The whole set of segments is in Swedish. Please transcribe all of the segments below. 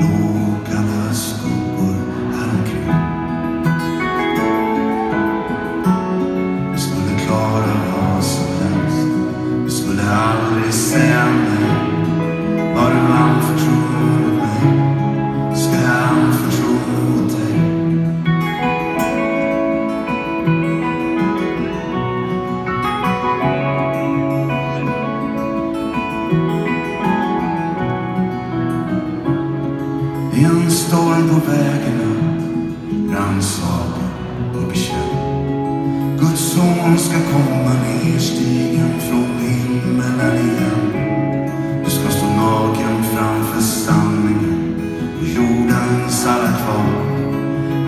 路 En storm på vägen upp. Rannsaka och bekänn. Guds son ska komma ner stigen från himmelen igen. Du ska stå naken framför sanningen och jordens alla kvar.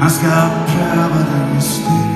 Han ska pröva den steg